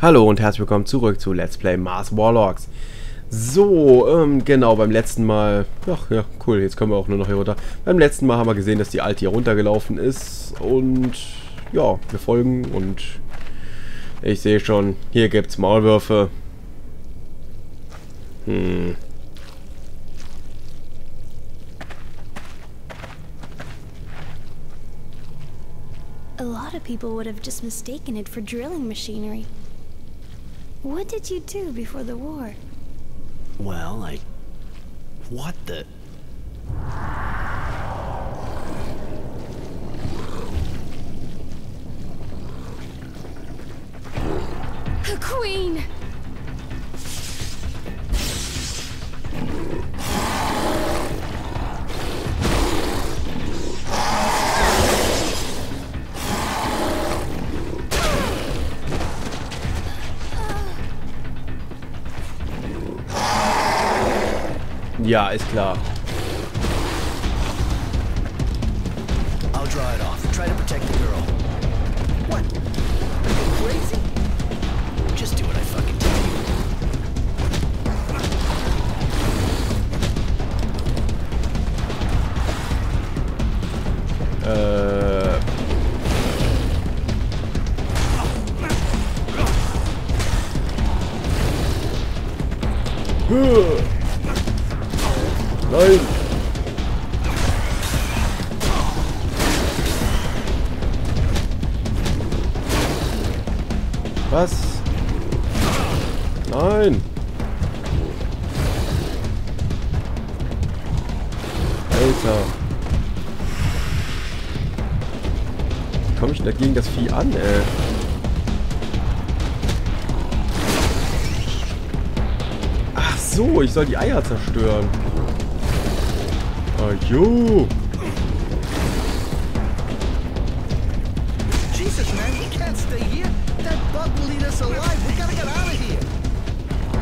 Hallo und herzlich willkommen zurück zu Let's Play Mars Warlocks. So, ähm, genau, beim letzten Mal... Ach ja, cool, jetzt kommen wir auch nur noch hier runter. Beim letzten Mal haben wir gesehen, dass die Alte hier runtergelaufen ist. Und ja, wir folgen und ich sehe schon, hier gibt's Maulwürfe. Hm. A lot of people would have just mistaken it for drilling machinery. What did you do before the war? Well, I... What the... A queen! Ja, ist klar. I'll draw it off. Try to protect the soll die Eier zerstören. Ah, jo. Jesus, man, we can't stay here. That bug will eat us alive. We gotta get out of here.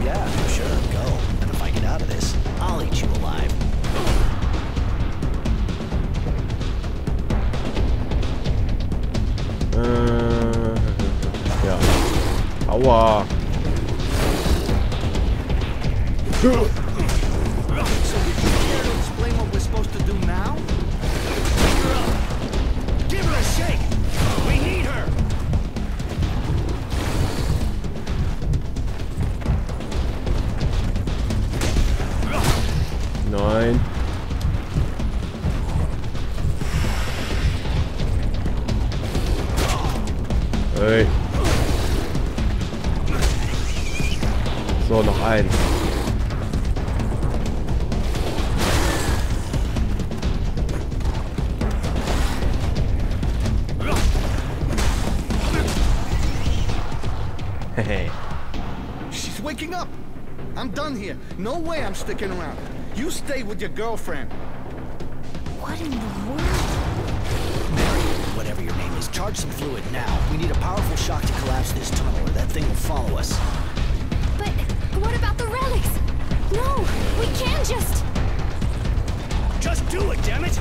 Yeah, sure, go. And if I get out of this, I'll eat you alive. Äh, ja. Aua. So sticking around. You stay with your girlfriend. What in the world? Mary, whatever your name is, charge some fluid now. We need a powerful shock to collapse this tunnel or that thing will follow us. But what about the relics? No, we can't just... Just do it, damn it!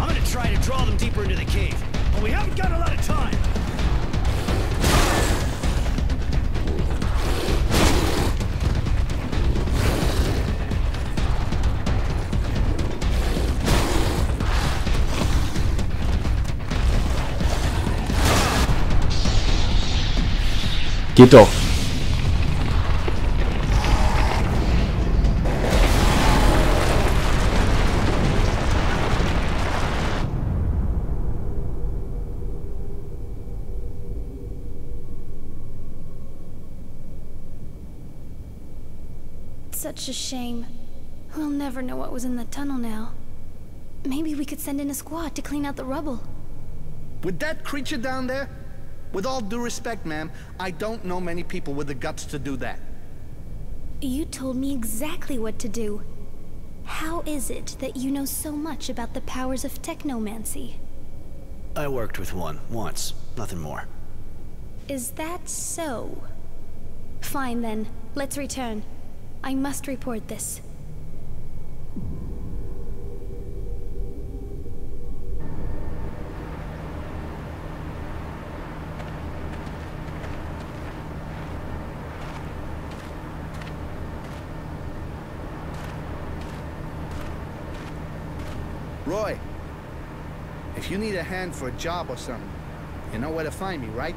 I'm gonna try to draw them deeper into the cave, but we haven't got a lot of time. Geht doch. Such a shame. We'll never know what was in the tunnel now. Maybe we could send in a squad to clean out the rubble. With that creature down there? With all due respect, ma'am, I don't know many people with the guts to do that. You told me exactly what to do. How is it that you know so much about the powers of technomancy? I worked with one, once. Nothing more. Is that so? Fine then, let's return. I must report this. Roy, you need a hand for a job or something, you know where to find me, right?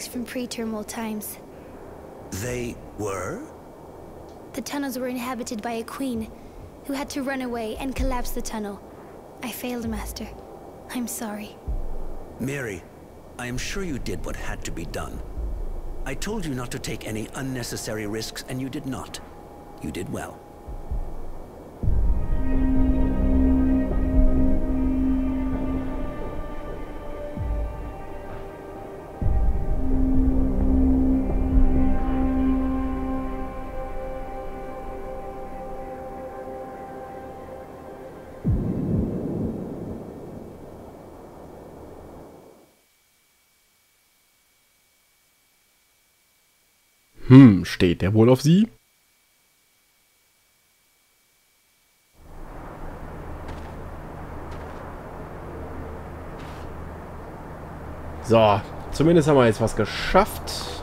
Relics from pre-terminal times. They were? The tunnels were inhabited by a queen who had to run away and collapse the tunnel. I failed, Master. I'm sorry. Mary, I am sure you did what had to be done. I told you not to take any unnecessary risks, and you did not. You did well. Hm, steht der wohl auf sie? So, zumindest haben wir jetzt was geschafft.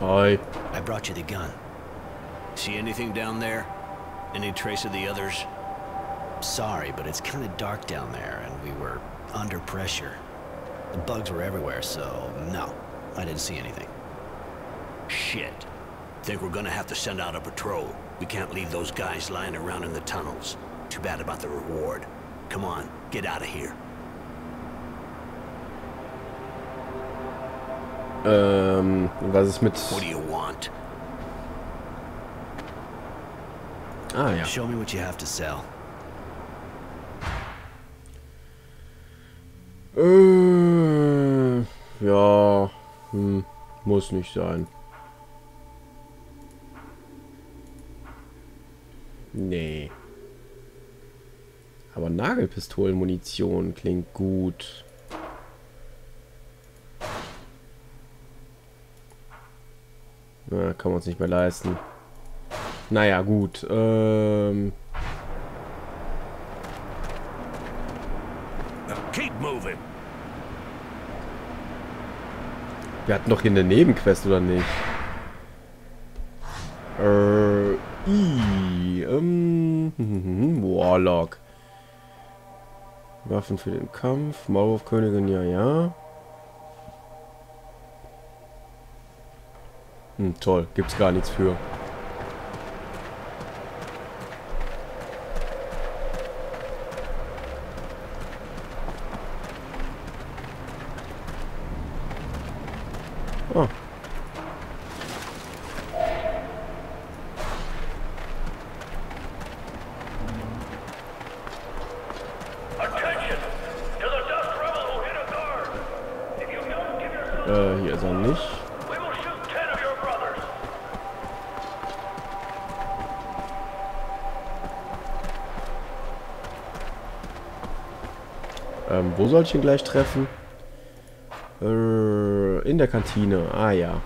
Hi. I brought you the gun. See anything down there? Any trace of the others? Sorry, but it's kind of dark down there, and we were under pressure. The bugs were everywhere, so no, I didn't see anything. Shit. Think we're gonna have to send out a patrol. We can't leave those guys lying around in the tunnels. Too bad about the reward. Come on, get out of here. Ähm, was ist mit... What do you want? Ah ja. Show me what you have to sell. Äh, ja, hm, muss nicht sein. Nee. Aber Nagelpistolenmunition klingt gut. Na, kann man uns nicht mehr leisten. Naja, gut. Ähm, Keep moving. Wir hatten doch hier eine Nebenquest, oder nicht? Äh, ähm, Warlock. Waffen für den Kampf, Maulwurfkönigin, ja, ja. Hm, toll, gibt's gar nichts für. Oh. Attention! To the dust rebel who hit a guard! If you don't give yourself, Äh, hier ist er nicht. we will shoot ten of your brothers! Ähm, wo soll ich ihn gleich treffen? Äh, in der Kantine. Ah ja.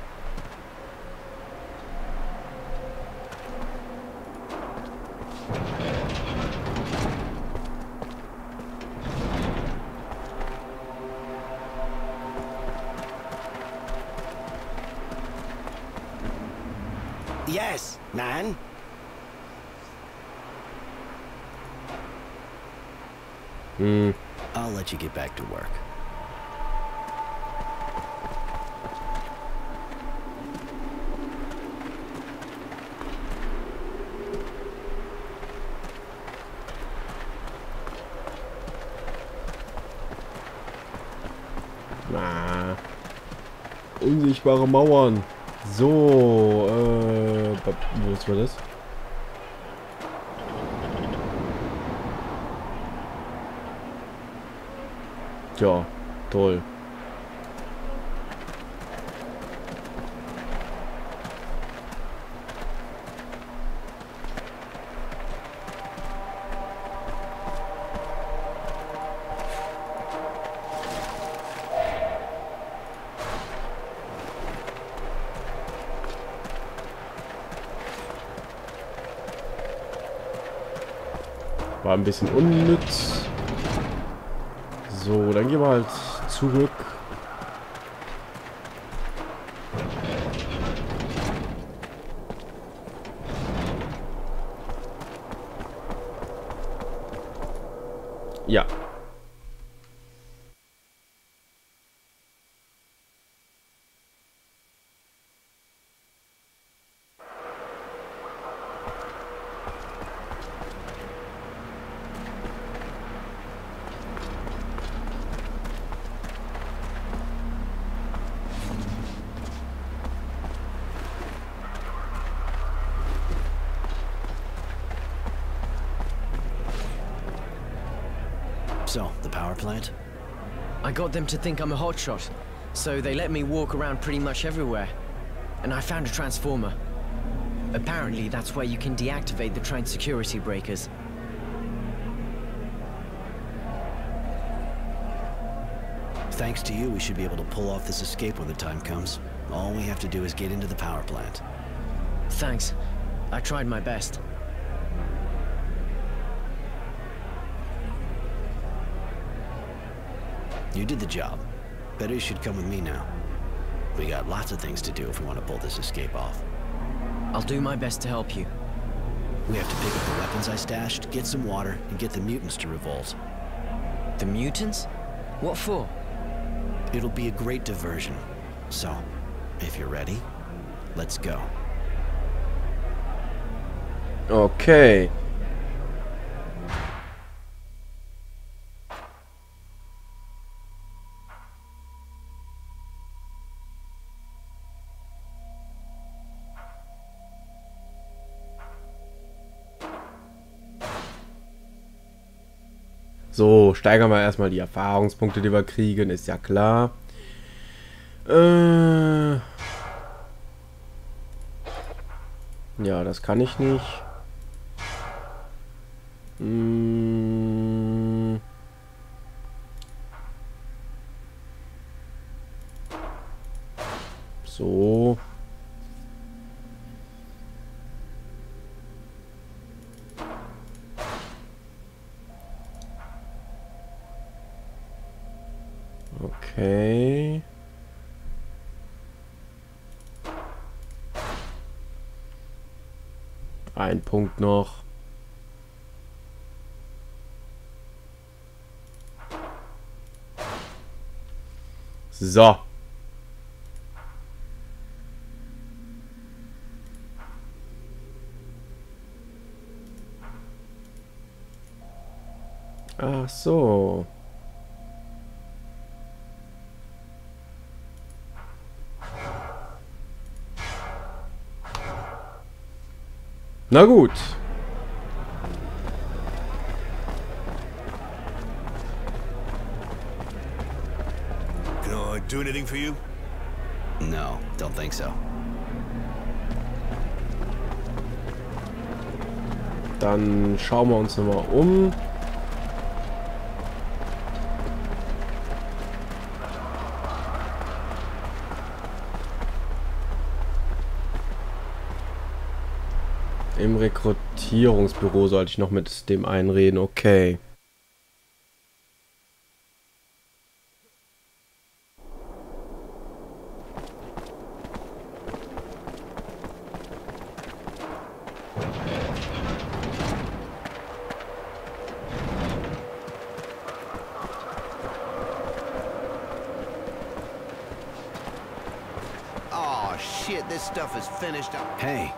Yes, man. Hm, I'll let you get back to work. na. Unsichtbare Mauern. So, äh, wo ist das? Tja, toll. War ein bisschen unnütz. So, dann gehen wir halt zurück. So, the power plant? I got them to think I'm a hotshot, so they let me walk around pretty much everywhere. And I found a transformer. Apparently, that's where you can deactivate the train security breakers. Thanks to you, we should be able to pull off this escape when the time comes. All we have to do is get into the power plant. Thanks. I tried my best. You did the job. Better you should come with me now. We got lots of things to do if we want to pull this escape off. I'll do my best to help you. We have to pick up the weapons I stashed, get some water, and get the mutants to revolt. The mutants? What for? It'll be a great diversion. So, if you're ready, let's go. Okay. So, steigern wir erstmal die Erfahrungspunkte, die wir kriegen, ist ja klar. Äh ja, das kann ich nicht. Mm. So. Okay. Ein Punkt noch. So. Ach so. Na gut. Anything for you? No, don't think so. Dann schauen wir uns nochmal um. Im Rekrutierungsbüro sollte ich noch mit dem einen reden. Okay. This stuff is finished up. Hey,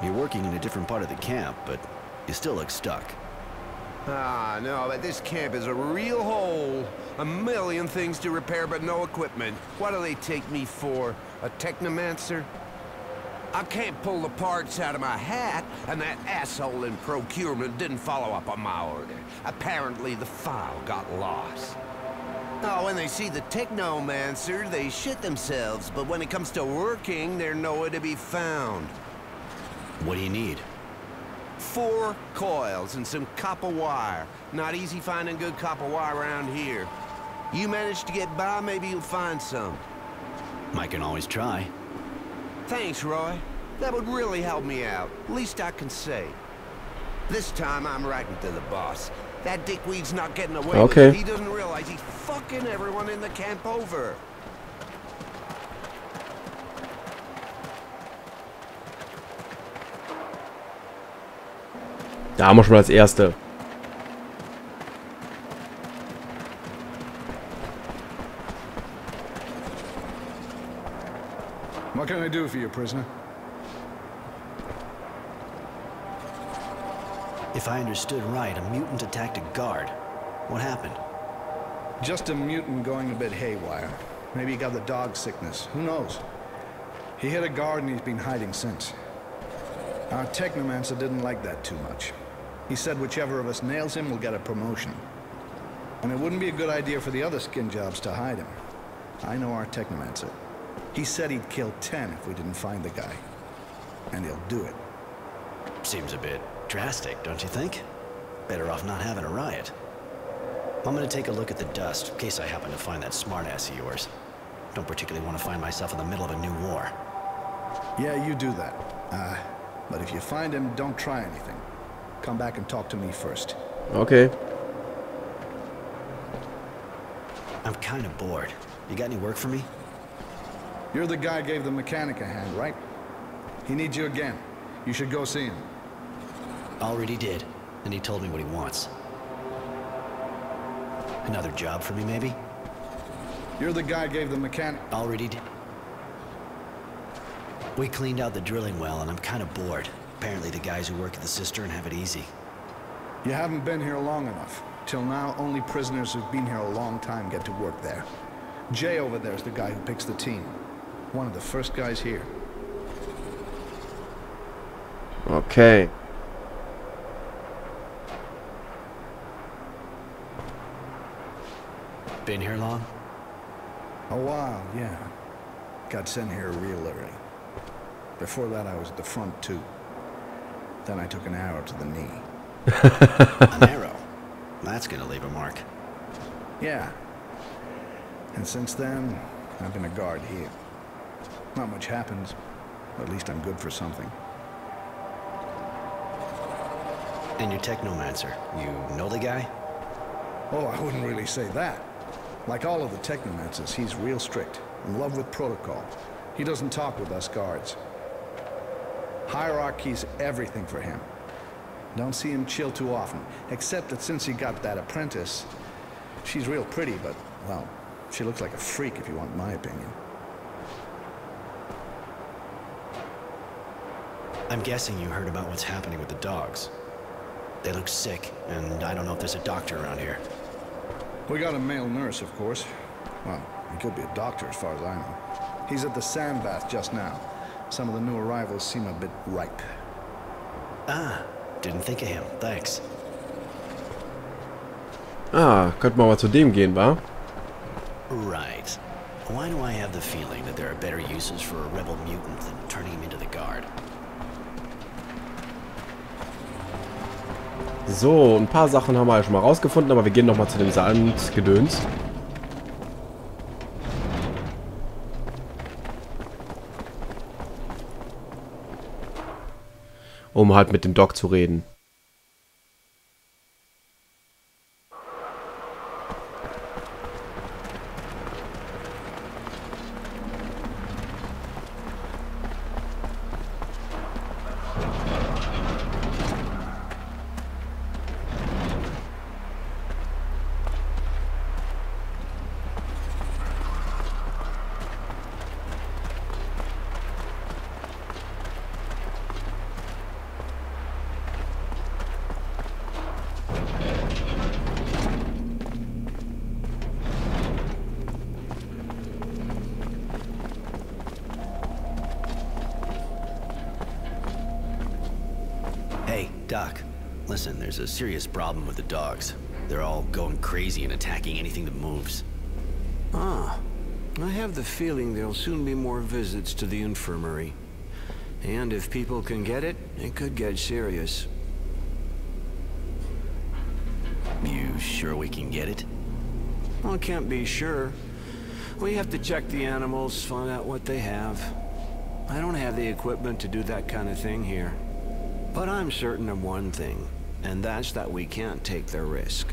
you're working in a different part of the camp, but you still look stuck. Ah, no, but this camp is a real hole. A million things to repair, but no equipment. What do they take me for? A technomancer? I can't pull the parts out of my hat, and that asshole in procurement didn't follow up on my order. Apparently, the file got lost. Oh, when they see the technomancer, they shit themselves, but when it comes to working, they're nowhere to be found. What do you need? Four coils and some copper wire. Not easy finding good copper wire around here. You manage to get by, maybe you'll find some. I can always try. Thanks, Roy. That would really help me out. Least I can say. This time I'm writing to the boss. That dickweed's not getting away Okay. with it. He doesn't realize he's fucking everyone in the camp over. Da haben wir schon mal das erste. What can I do for you, prisoner? If I understood right, a mutant attacked a guard. What happened? Just a mutant going a bit haywire. Maybe he got the dog sickness. Who knows? He hit a guard and he's been hiding since. Our technomancer didn't like that too much. He said whichever of us nails him will get a promotion. And it wouldn't be a good idea for the other skin jobs to hide him. I know our technomancer. He said he'd kill ten if we didn't find the guy. And he'll do it. Seems a bit drastic, don't you think? Better off not having a riot. I'm gonna take a look at the dust, in case I happen to find that smartass of yours. Don't particularly want to find myself in the middle of a new war. Yeah, you do that. Uh, but if you find him, don't try anything. Come back and talk to me first. Okay. I'm kinda bored. You got any work for me? You're the guy gave the mechanic a hand, right? He needs you again. You should go see him. Already did, and he told me what he wants. Another job for me, maybe? You're the guy gave the mechanic... Already did. We cleaned out the drilling well, and I'm kind of bored. Apparently the guys who work at the cistern have it easy. You haven't been here long enough. Till now, only prisoners who've been here a long time get to work there. Jay over there's the guy who picks the team. One of the first guys here. Okay. Been here long? A while, yeah. Got sent here real early. Before that, I was at the front, too. Then I took an arrow to the knee. An arrow. That's gonna leave a mark. Yeah. And since then, I've been a guard here. Not much happens. But at least I'm good for something. And your technomancer, you know the guy? Oh, I wouldn't really say that. Like all of the technomancers, he's real strict, in love with protocol. He doesn't talk with us guards. Hierarchy's everything for him. Don't see him chill too often, except that since he got that apprentice, she's real pretty, but, well, she looks like a freak if you want my opinion. I'm guessing you heard about what's happening with the dogs. They look sick, and I don't know if there's a doctor around here. We got a male nurse, of course. Well, he could be a doctor as far as I know. He's at the sandbath just now. Some of the new arrivals seem a bit ripe. Ah, didn't think of him. Thanks. Ah, könnten wir mal zu dem gehen, wa? Right. Why do I have the feeling that there are better uses for a rebel mutant than turning him into the guard? So, ein paar Sachen haben wir ja schon mal rausgefunden, aber wir gehen nochmal zu dem Sandgedöns. Um halt mit dem Doc zu reden. A serious problem with the dogs. They're all going crazy and attacking anything that moves. Ah, I have the feeling there'll soon be more visits to the infirmary. And if people can get it, it could get serious. You sure we can get it? I can't be sure. We have to check the animals, find out what they have. I don't have the equipment to do that kind of thing here. But I'm certain of one thing, and that's that we can't take their risk.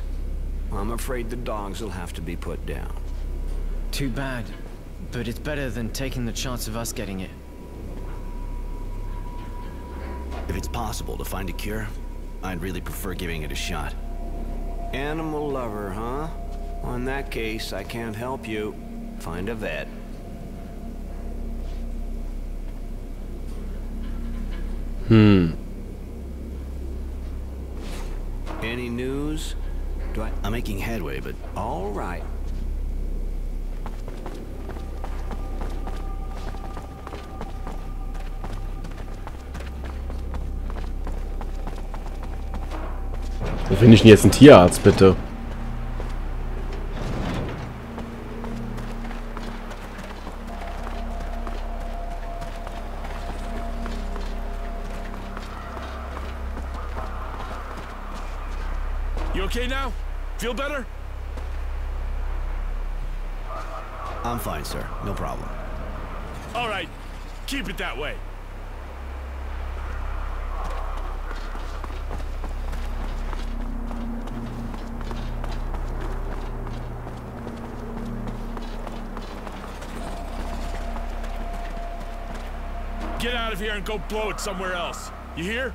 I'm afraid the dogs will have to be put down. Too bad. But it's better than taking the chance of us getting it. If it's possible to find a cure, I'd really prefer giving it a shot. Animal lover, huh? Well, in that case, I can't help you. Find a vet. Hm. I'm making headway, but all right. Wo finde ich denn jetzt einen Tierarzt, bitte? I'm fine, sir. No problem. All right. Keep it that way. Get out of here and go blow it somewhere else. You hear?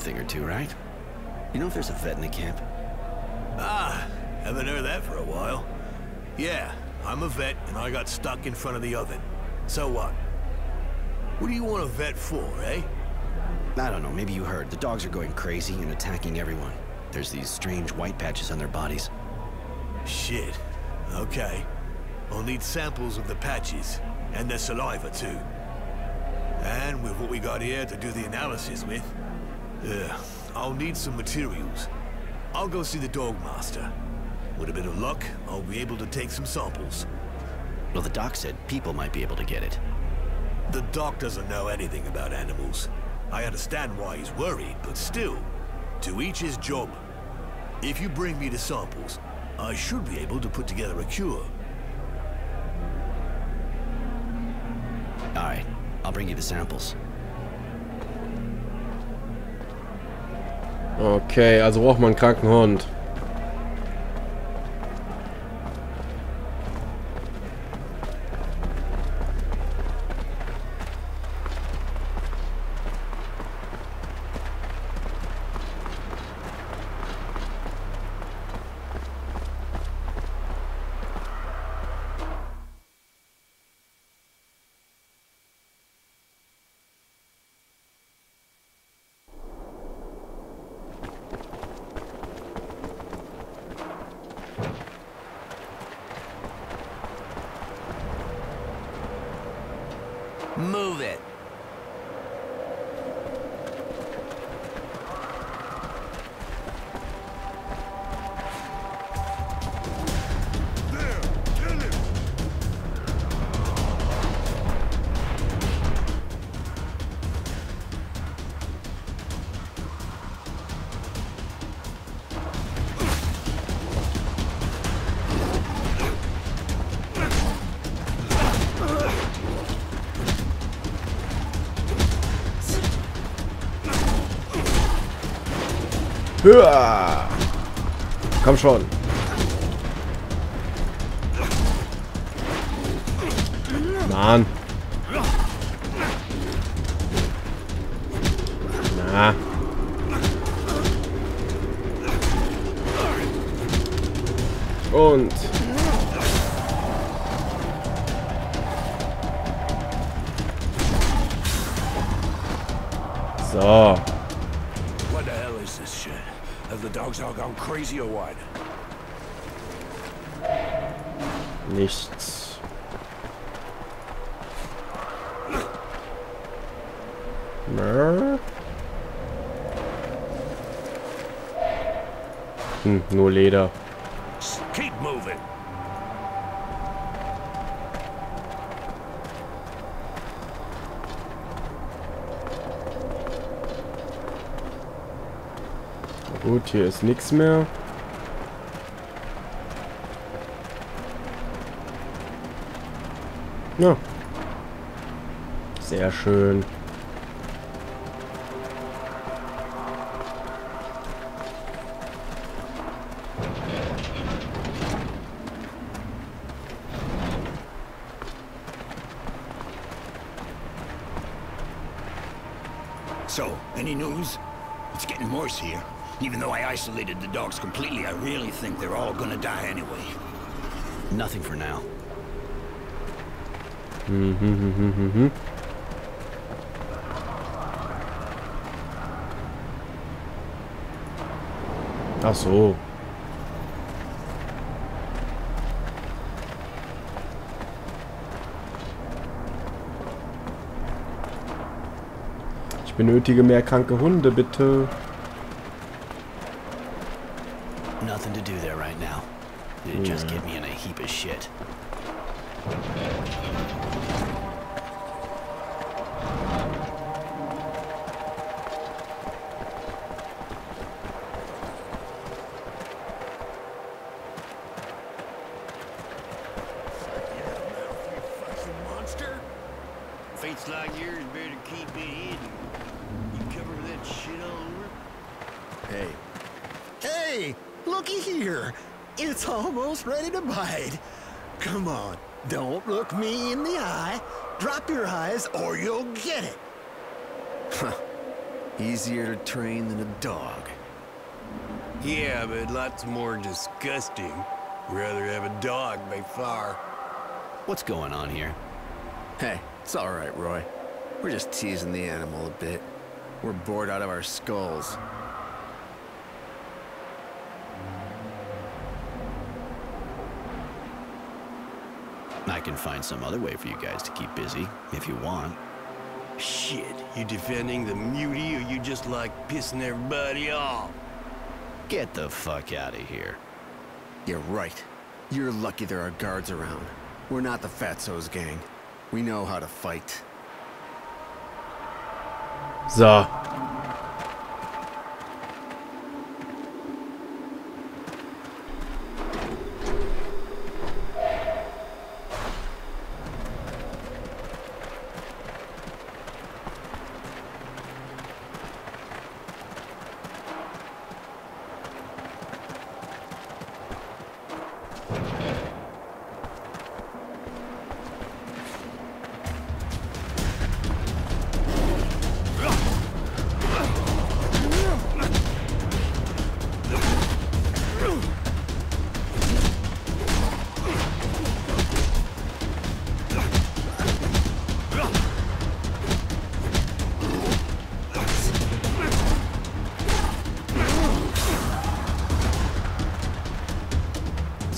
Thing or two, right? You know if there's a vet in the camp? Ah, haven't heard that for a while. Yeah, I'm a vet and I got stuck in front of the oven. So what? What do you want a vet for, eh? I don't know, maybe you heard. The dogs are going crazy and attacking everyone. There's these strange white patches on their bodies. Shit. Okay. I'll need samples of the patches, and their saliva too. And with what we got here to do the analysis with, uh, I'll need some materials. I'll go see the dog master. With a bit of luck, I'll be able to take some samples. Well, the doc said people might be able to get it. The doc doesn't know anything about animals. I understand why he's worried, but still, to each his job. If you bring me the samples, I should be able to put together a cure. All right, I'll bring you the samples. Okay, also braucht man einen kranken Hund. Move it. Höher! Komm schon. Mann. nichts. Hm, nur Leder. Keep moving. Gut, hier ist nichts mehr. Ja. Sehr schön. Mhm. Ach so. Ich benötige mehr kranke Hunde, bitte. Nothing to do there right now. It'd just get me in a heap of shit. Train than a dog. Yeah, but lots more disgusting. Rather have a dog by far. What's going on here? Hey, it's all right, Roy. We're just teasing the animal a bit. We're bored out of our skulls. I can find some other way for you guys to keep busy, if you want. Shit, you defending the mutie or you just like pissing everybody off? Get the fuck out of here. You're right. You're lucky there are guards around. We're not the Fatso's gang. We know how to fight. So.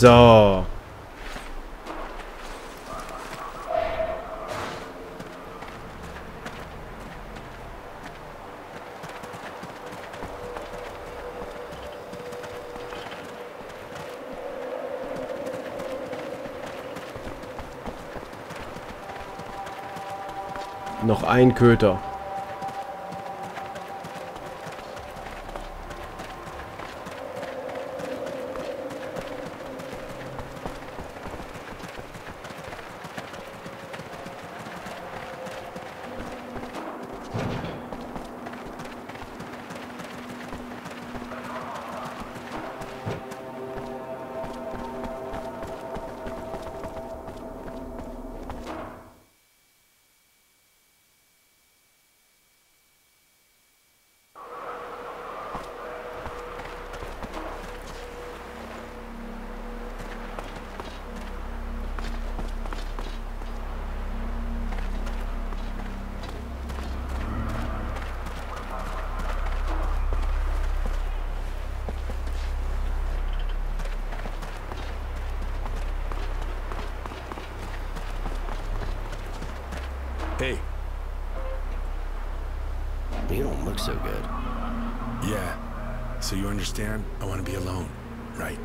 So. Noch ein Köter. Understand? I want to be alone, right?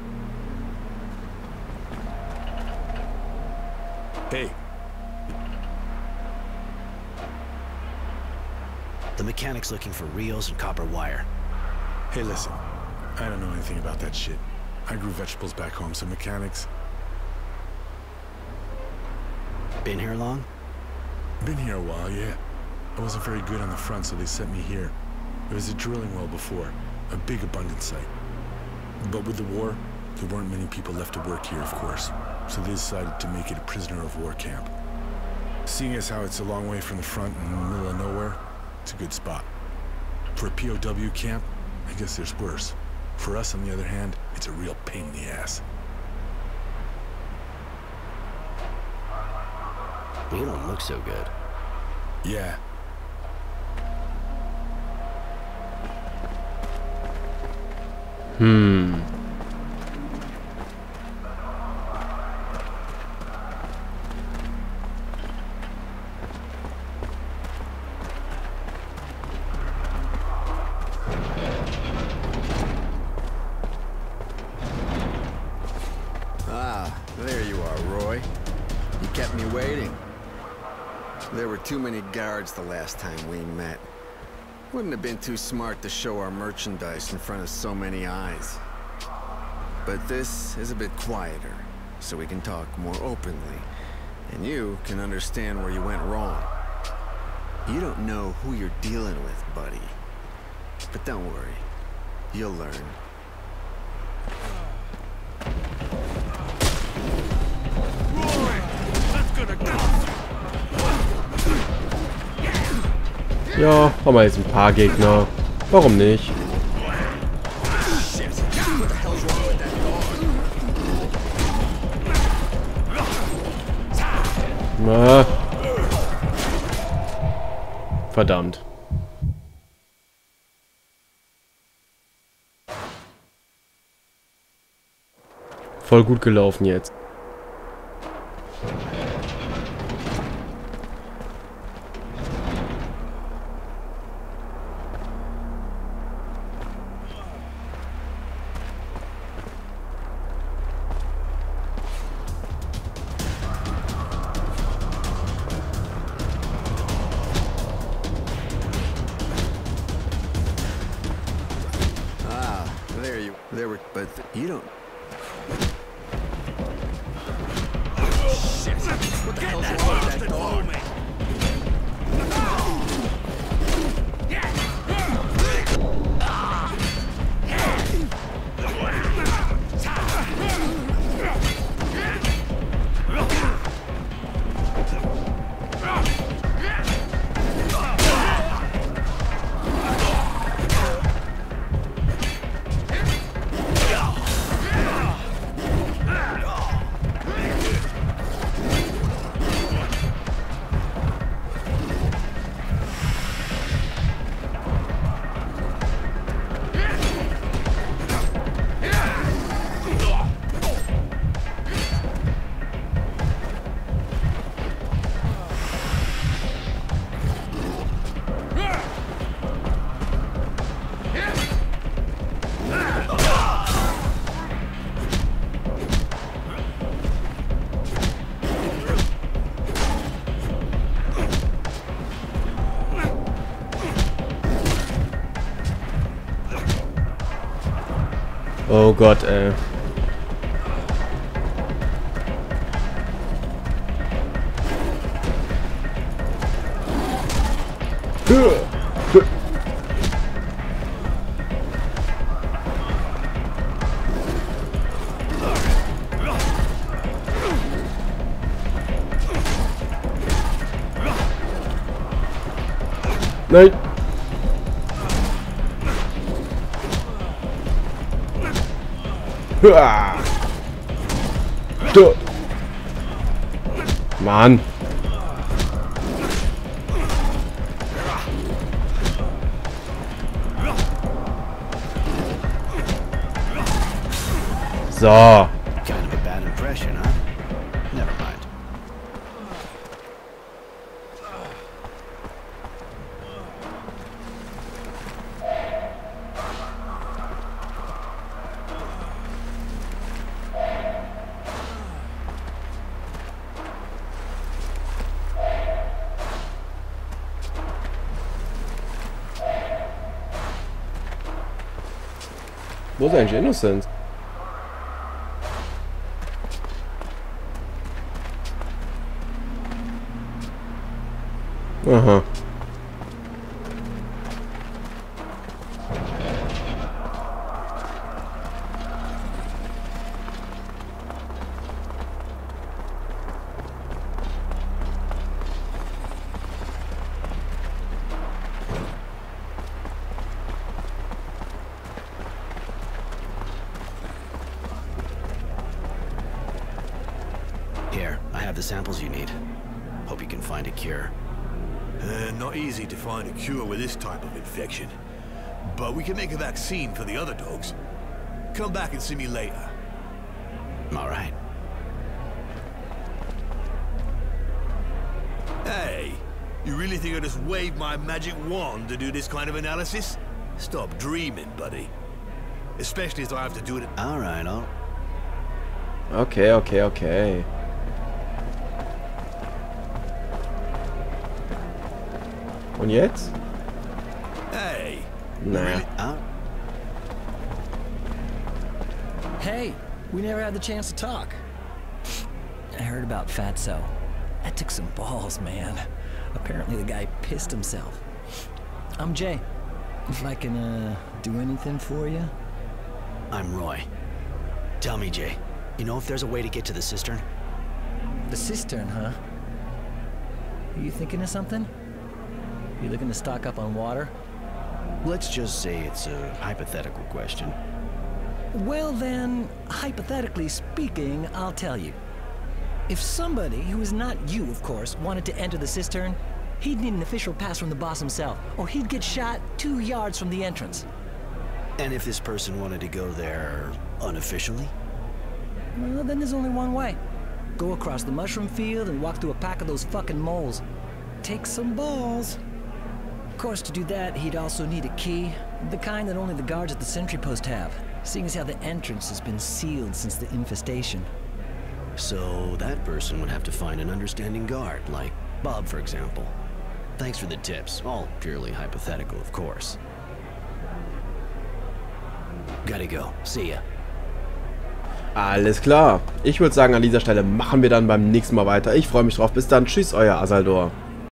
Hey, The mechanic's looking for reels and copper wire. hey, listen. I don't know anything about that shit. I grew vegetables back home, so mechanics. Been here long? Been here a while, yeah. I wasn't very good on the front, so they sent me here. There was a drilling well before, a big abundant site. But with the war, there weren't many people left to work here, of course, so they decided to make it a prisoner of war camp. Seeing as how it's a long way from the front and in the middle of nowhere, it's a good spot. For a POW camp, I guess there's worse. For us, on the other hand, it's a real pain in the ass. You don't look so good. Yeah. Hmm. Wouldn't have been too smart to show our merchandise in front of so many eyes. But this is a bit quieter, so we can talk more openly. And you can understand where you went wrong. You don't know who you're dealing with, buddy. But don't worry. You'll learn. Ja, haben wir jetzt ein paar Gegner. Warum nicht? Na. Verdammt. Voll gut gelaufen jetzt. Oh Gott, ey. Nein. Du. Mann. So. Ist eigentlich Innocence? Aha. Here, I have the samples you need. Hope you can find a cure. Uh, not easy to find a cure with this type of infection. But we can make a vaccine for the other dogs. Come back and see me later. All right. Hey, you really think I just waved my magic wand to do this kind of analysis? Stop dreaming, buddy. Especially as I have to do it. All right, all. Okay, okay, okay. Und jetzt? Hey. Naja. Out. Hey, we never had the chance to talk. I heard about Fatso. That took some balls, man. Apparently the guy pissed himself. I'm Jay. If I can, uh, do anything for you? I'm Roy. Tell me, Jay, you know if there's a way to get to the cistern? The cistern, huh? Are you thinking of something? You looking to stock up on water? Let's just say it's a hypothetical question. Well then, hypothetically speaking, I'll tell you. If somebody, who is not you of course, wanted to enter the cistern, he'd need an official pass from the boss himself, or he'd get shot two yards from the entrance. And if this person wanted to go there unofficially? Well, then there's only one way. Go across the mushroom field and walk through a pack of those fucking moles. Take some balls. Of course, to do that, he'd also need a key. The kind that only the guards at the sentry post have, seeing as how the entrance has been sealed since the infestation. So that person would have to find an understanding guard, like Bob, for example. Thanks for the tips. All purely hypothetical, of course. Gotta go. See ya. Alles klar. Ich würde sagen, an dieser Stelle machen wir dann beim nächsten Mal weiter. Ich freue mich drauf. Bis dann. Tschüss, euer Asaldor.